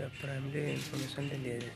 The primary information delivery